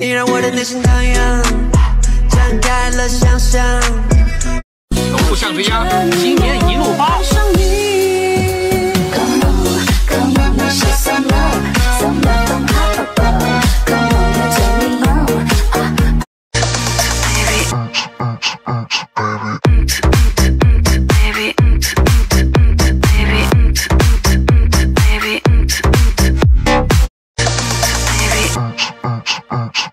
你让我的内心荡漾展开了想象之家今年一路发 ouch, ouch.